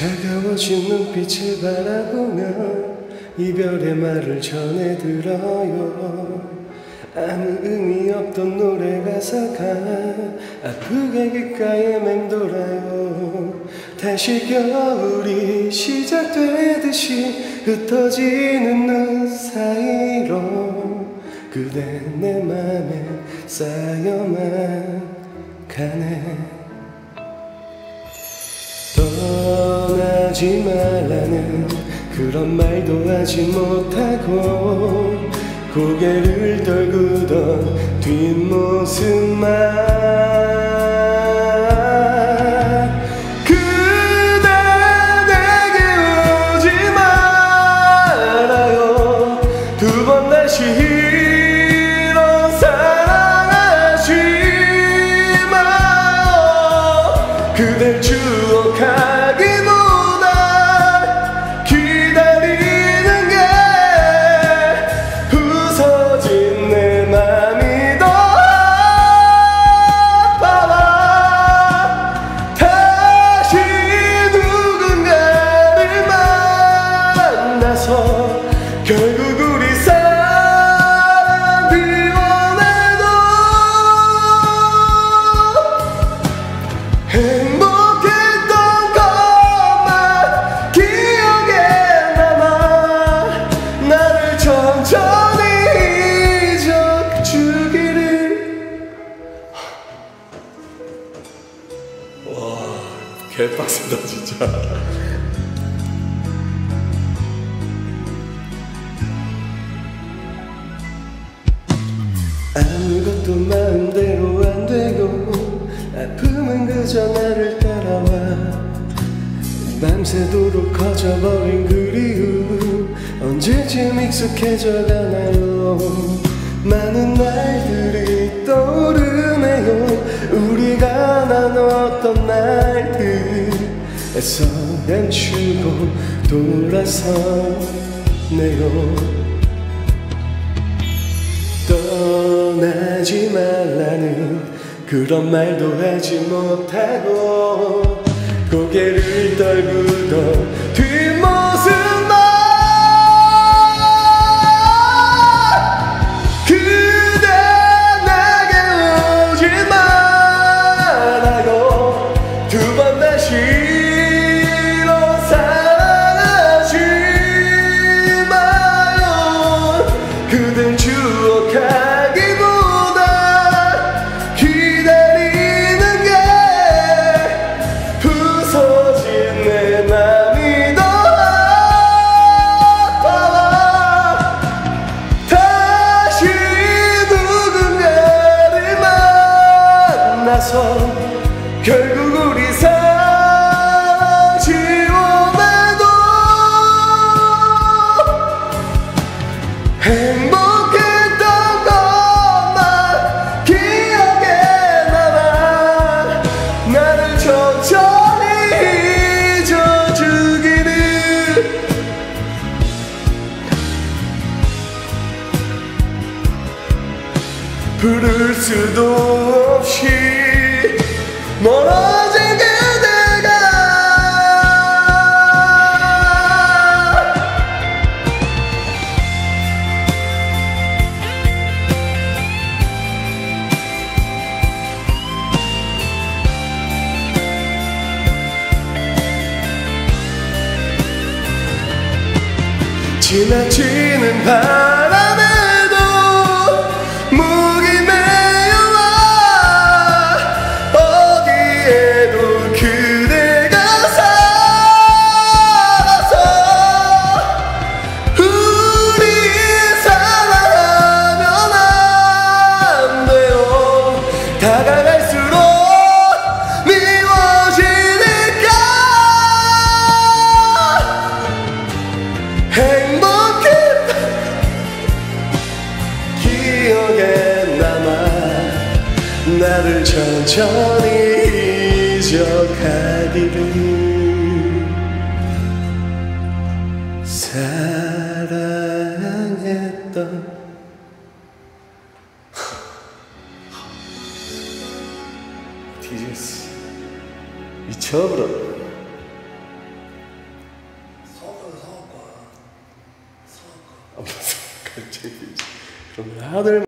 차가워진 눈빛을 바라보며 이별의 말을 전해들어요. 아무 의미 없던 노래 가사가 아프게 귓가에 맴돌아요. 다시 겨울이 시작되듯이 흩어지는 눈 사이로 그대 내 맘에 쌓여만 가네 떠나지 말라는 그런 말도 하지 못하고 고개를 떨구던 뒷모습만 그대 내게 오지 말아요. 두번 다시 이런 사랑하지 마요 그댈 추억하 개빡세다 진짜. 아무것도 마음대로 안 되고 아픔은 그저 나를 따라와. 밤새도록 커져버린 그리움 언제쯤 익숙해져 가나요? 많은 날들이 날들에서 멈추고 돌아서네요. 떠나지 말라는 그런 말도 하지 못하고 고개를 떨구던 결국 우리 사랑 지워내도 행복했던 것만 기억에 남아 나를 천천히 잊어주기를. 부를 수도 없이 멀어진 그대가. 지나치는 바 나를 천천히 잊어가기를. 사랑 이 처음으로 소금 소금 소금 그러면 아들